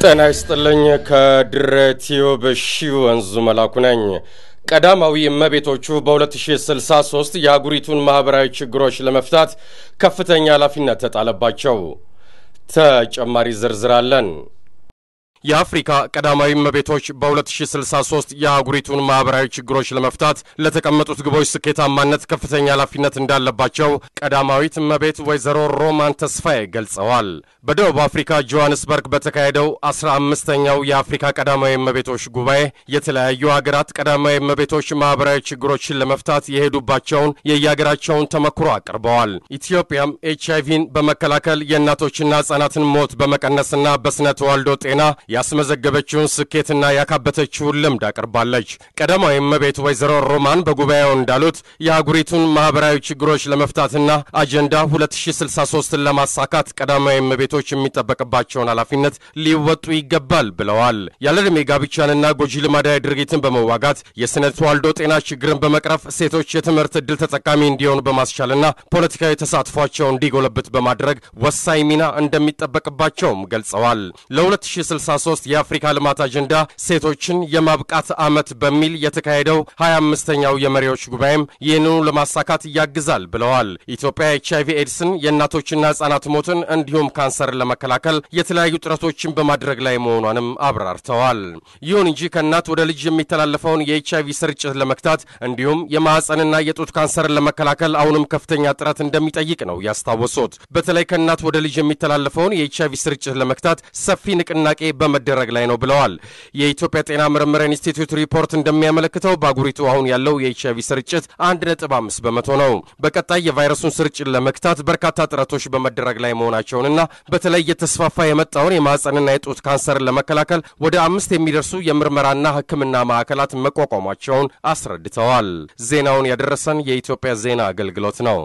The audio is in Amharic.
ጤና ይስጥልኝ። ከድሬ ቲዩብ ሺ ወንዙ መላኩ ነኝ። ቀዳማዊ እመቤቶቹ በ2063 የአህጉሪቱን ማኅበራዊ ችግሮች ለመፍታት ከፍተኛ ኃላፊነት ተጣለባቸው። ተጨማሪ ዝርዝር አለን። የአፍሪካ ቀዳማዊ እመቤቶች በ2063 የአህጉሪቱን ማኅበራዊ ችግሮች ለመፍታት ለተቀመጡት ግቦች ስኬታማነት ከፍተኛ ኃላፊነት እንዳለባቸው ቀዳማዊት እመቤት ወይዘሮ ሮማን ተስፋዬ ገልጸዋል። በደቡብ አፍሪካ ጆሐንስበርግ በተካሄደው 15ኛው የአፍሪካ ቀዳማዊ እመቤቶች ጉባኤ የተለያዩ ሀገራት ቀዳማዊ እመቤቶች ማኅበራዊ ችግሮችን ለመፍታት የሄዱባቸውን የየሀገራቸውን ተመክሮ አቅርበዋል። ኢትዮጵያም ኤች አይቪን በመከላከል የእናቶችና ሕፃናትን ሞት በመቀነስና በስነ ተዋልዶ ጤና ያስመዘገበችውን ስኬትና ያካበተችውን ልምድ አቅርባለች። ቀዳማዊ እመቤት ወይዘሮ ሮማን በጉባኤው እንዳሉት የአህጉሪቱን ማኅበራዊ ችግሮች ለመፍታትና አጀንዳ 2063ን ለማሳካት ቀዳማዊ እመቤቶች የሚጠበቅባቸውን ኃላፊነት ሊወጡ ይገባል ብለዋል። ያለዕድሜ ጋብቻንና ጎጂ ልማዳዊ ድርጊትን በመዋጋት የስነ ተዋልዶ ጤና ችግርን በመቅረፍ ሴቶች የትምህርት ዕድል ተጠቃሚ እንዲሆኑ በማስቻልና ፖለቲካዊ ተሳትፏቸው እንዲጎለብት በማድረግ ወሳኝ ሚና እንደሚጠበቅባቸውም ገልጸዋል። ለ2063 የአፍሪካ ልማት አጀንዳ ሴቶችን የማብቃት ዓመት በሚል የተካሄደው 25ኛው የመሪዎች ጉባኤም ይህንኑ ለማሳካት ያግዛል ብለዋል። ኢትዮጵያ ኤች አይቪ ኤድስን፣ የእናቶችና ሕፃናት ሞትን እንዲሁም ካንሰርን ለመከላከል የተለያዩ ጥረቶችን በማድረግ ላይ መሆኗንም አብራርተዋል። ይሁን እንጂ ከእናት ወደ ልጅ የሚተላለፈውን የኤች አይቪ ስርጭት ለመግታት እንዲሁም የማዕፀንና የጡት ካንሰርን ለመከላከል አሁንም ከፍተኛ ጥረት እንደሚጠይቅ ነው ያስታወሱት። በተለይ ከእናት ወደ ልጅ የሚተላለፈውን የኤች አይቪ ስርጭት ለመግታት ሰፊ ንቅናቄ በመደረግ ላይ ነው ብለዋል። የኢትዮጵያ ጤና ምርምር ኢንስቲትዩት ሪፖርት እንደሚያመለክተው በአህጉሪቱ አሁን ያለው የኤች አይቪ ስርጭት 1.5 በመቶ ነው። በቀጣይ የቫይረሱን ስርጭት ለመክታት በርካታ ጥረቶች በመደረግ ላይ መሆናቸውንና በተለይ እየተስፋፋ የመጣውን የማህፀንና የጡት ካንሰርን ለመከላከል ወደ አምስት የሚደርሱ የምርመራና ሕክምና ማዕከላት መቋቋሟቸውን አስረድተዋል። ዜናውን ያደረሰን የኢትዮጵያ ዜና አገልግሎት ነው።